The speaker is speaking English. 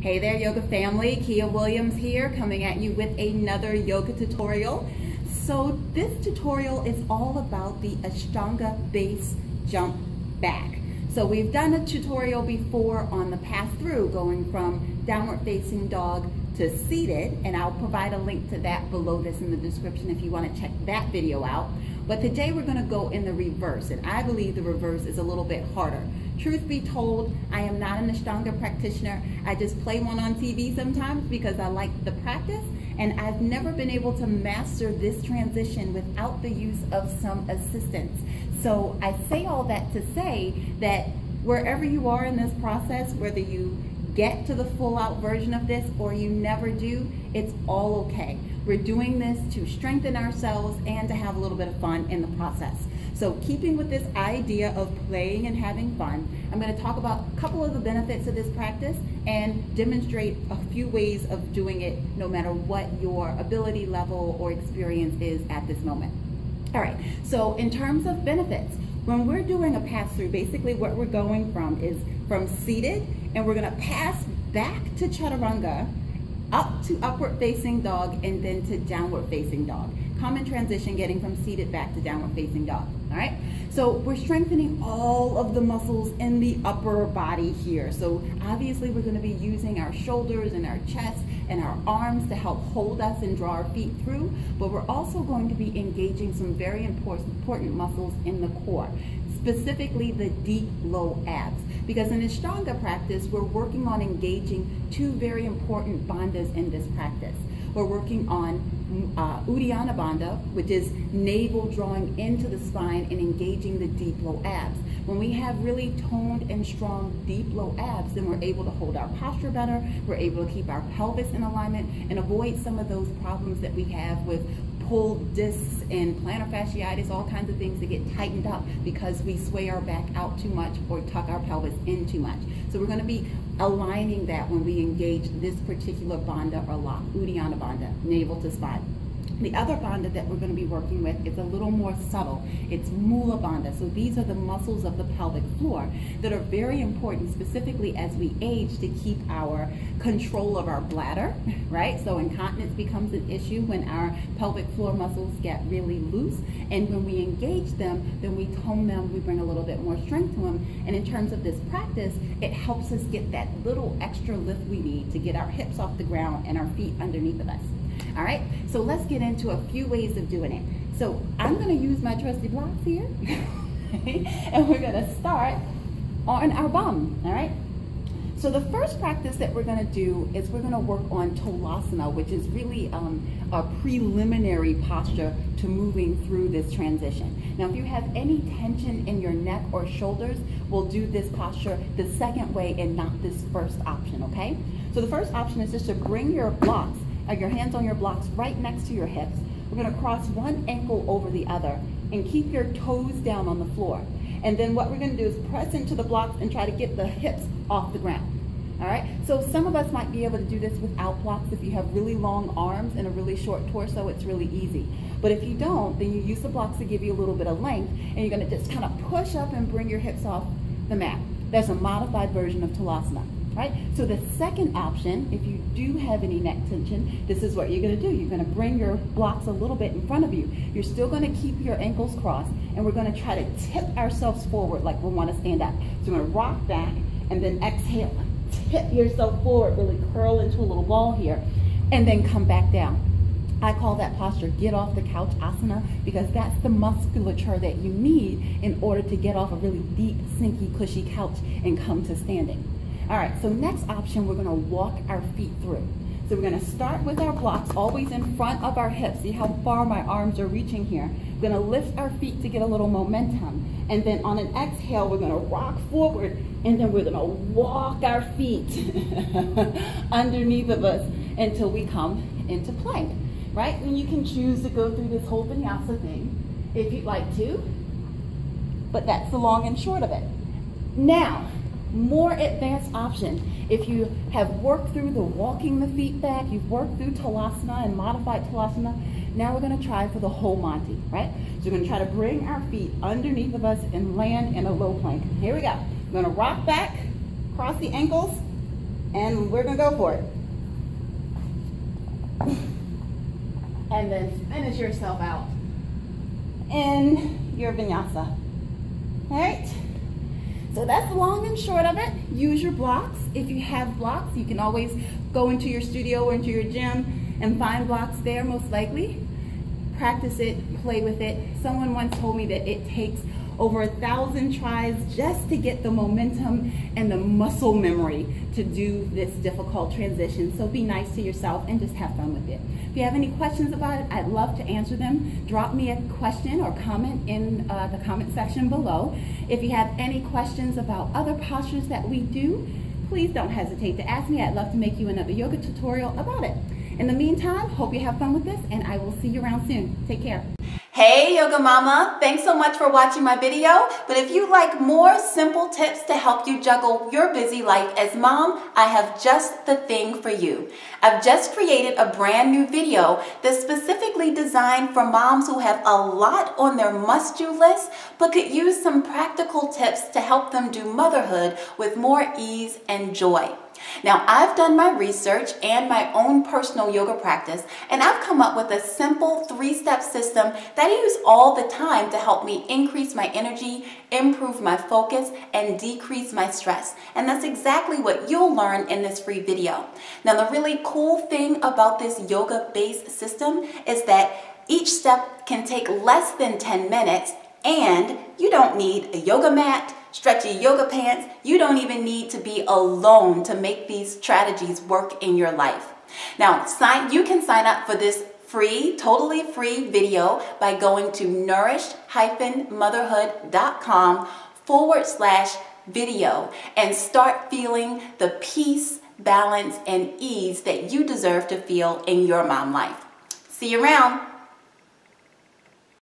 Hey there, yoga family. Keya Williams here, coming at you with another yoga tutorial. So this tutorial is all about the Ashtanga base jump back. So we've done a tutorial before on the pass through, going from downward facing dog to seated, and I'll provide a link to that below this in the description if you want to check that video out. But today we're going to go in the reverse, and I believe the reverse is a little bit harder. Truth be told, I am not an Ashtanga practitioner. I just play one on TV sometimes because I like the practice, and I've never been able to master this transition without the use of some assistance. So I say all that to say that wherever you are in this process, whether you get to the full out version of this or you never do, it's all okay. We're doing this to strengthen ourselves and to have a little bit of fun in the process. So keeping with this idea of playing and having fun, I'm going to talk about a couple of the benefits of this practice and demonstrate a few ways of doing it no matter what your ability level or experience is at this moment. All right, so in terms of benefits, when we're doing a pass through, basically what we're going from is from seated and we're gonna pass back to chaturanga, up to upward facing dog, and then to downward facing dog. Common transition getting from seated back to downward facing dog, all right? So we're strengthening all of the muscles in the upper body here. So obviously we're gonna be using our shoulders and our chest and our arms to help hold us and draw our feet through, but we're also going to be engaging some very important, important muscles in the core, specifically the deep low abs. Because in Ashtanga practice, we're working on engaging two very important bandhas in this practice. We're working on uh, Uddiyana Bandha, which is navel drawing into the spine and engaging the deep low abs. When we have really toned and strong deep low abs, then we're able to hold our posture better, we're able to keep our pelvis in alignment and avoid some of those problems that we have with pulled discs and plantar fasciitis, all kinds of things that get tightened up because we sway our back out too much or tuck our pelvis in too much. So we're going to be aligning that when we engage this particular bandha or lock, Uddiyana Bandha, navel to spine. The other bandha that we're going to be working with is a little more subtle. It's mula bandha. So these are the muscles of the pelvic floor that are very important specifically as we age to keep our control of our bladder, right? So incontinence becomes an issue when our pelvic floor muscles get really loose. And when we engage them, then we tone them, we bring a little bit more strength to them. And in terms of this practice, it helps us get that little extra lift we need to get our hips off the ground and our feet underneath of us. All right, so let's get into a few ways of doing it. So I'm gonna use my trusty blocks here, and we're gonna start on our bum, all right? So the first practice that we're gonna do is we're gonna work on Tolasana, which is really um, a preliminary posture to moving through this transition. Now, if you have any tension in your neck or shoulders, we'll do this posture the second way and not this first option, okay? So the first option is just to bring your blocks your hands on your blocks right next to your hips. We're gonna cross one ankle over the other and keep your toes down on the floor. And then what we're gonna do is press into the blocks and try to get the hips off the ground. All right, so some of us might be able to do this without blocks. If you have really long arms and a really short torso, it's really easy. But if you don't, then you use the blocks to give you a little bit of length, and you're gonna just kind of push up and bring your hips off the mat. That's a modified version of Tolasana right? So the second option, if you do have any neck tension, this is what you're gonna do. You're gonna bring your blocks a little bit in front of you. You're still gonna keep your ankles crossed and we're gonna try to tip ourselves forward like we wanna stand up. So we're gonna rock back and then exhale. Tip yourself forward, really curl into a little ball here and then come back down. I call that posture get off the couch asana because that's the musculature that you need in order to get off a really deep, sinky, cushy couch and come to standing. All right, so next option, we're gonna walk our feet through. So we're gonna start with our blocks always in front of our hips. See how far my arms are reaching here. We're gonna lift our feet to get a little momentum. And then on an exhale, we're gonna rock forward and then we're gonna walk our feet underneath of us until we come into plank, right? And you can choose to go through this whole vinyasa thing if you'd like to, but that's the long and short of it. Now, more advanced option. If you have worked through the walking the feet back, you've worked through Tolasana and modified Tolasana, now we're gonna try for the whole Monty, right? So we're gonna try to bring our feet underneath of us and land in a low plank. Here we go. We're gonna rock back, cross the ankles, And we're gonna go for it. And then finish yourself out in your vinyasa. All right? So that's the long and short of it. Use your blocks. If you have blocks, you can always go into your studio or into your gym and find blocks there most likely. Practice it, play with it. Someone once told me that it takes over a thousand tries just to get the momentum and the muscle memory to do this difficult transition. So be nice to yourself and just have fun with it. If you have any questions about it, I'd love to answer them. Drop me a question or comment in uh, the comment section below. If you have any questions about other postures that we do, please don't hesitate to ask me. I'd love to make you another yoga tutorial about it. In the meantime, hope you have fun with this and I will see you around soon. Take care. Hey Yoga Mama, thanks so much for watching my video. But if you like more simple tips to help you juggle your busy life as mom, I have just the thing for you. I've just created a brand new video that's specifically designed for moms who have a lot on their must-do list, but could use some practical tips to help them do motherhood with more ease and joy. Now, I've done my research and my own personal yoga practice, and I've come up with a simple three step system that I use all the time to help me increase my energy, improve my focus, and decrease my stress. And that's exactly what you'll learn in this free video. Now, the really cool thing about this yoga based system is that each step can take less than 10 minutes, and you don't need a yoga mat stretchy yoga pants. You don't even need to be alone to make these strategies work in your life. Now, sign, you can sign up for this free, totally free video by going to nourished-motherhood.com forward slash video and start feeling the peace, balance, and ease that you deserve to feel in your mom life. See you around.